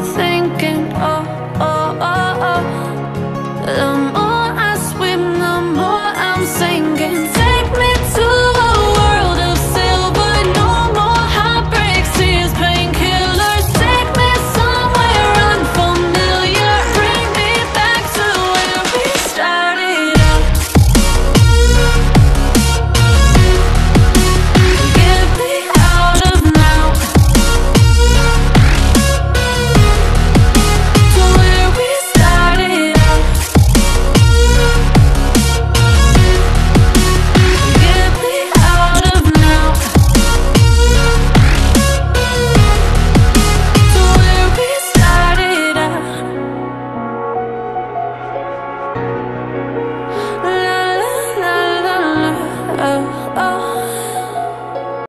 nothing